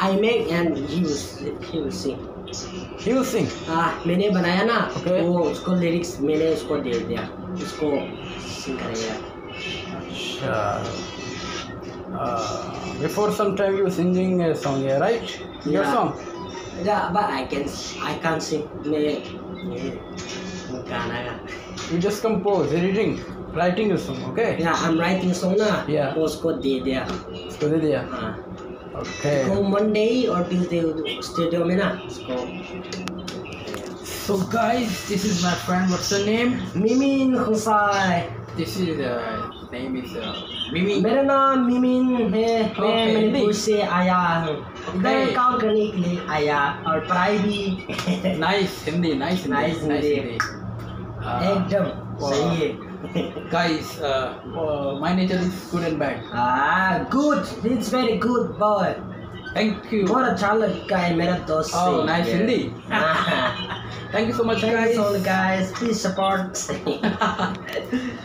I make and he will he will sing He will sing. हाँ मैंने बनाया ना Okay. वो उसको लिरिक्स मैंने उसको दे दिया उसको सिंग करेगा Uh, before some time you singing a song, yeah, right? Your Yeah. song. Yeah, but I can I can't sing मैं ये गाना गा You just compose, editing, writing a song, okay? Yeah, I'm writing song ना Yeah. वो उसको दे दिया उसको दे दिया. हाँ मंडे ही और ट्यूजडे स्टूडियो में ना? So guys this is my friend what's your name Mimin Khusai this is name is Mimin मेरा नाम मिमिन है मैं मणिपुर से आया हूँ। इधर काम करने के लिए आया और पढ़ाई भी। Nice Hindi nice nice nice एकदम सही है। Guys, uh, uh, my nature is good and bad. Ah, good. It's very good, boy. Thank you. What a charlotte guy, my dost. Oh, nice yeah. Thank you so much, guys. Thank you so much, guys. Please support.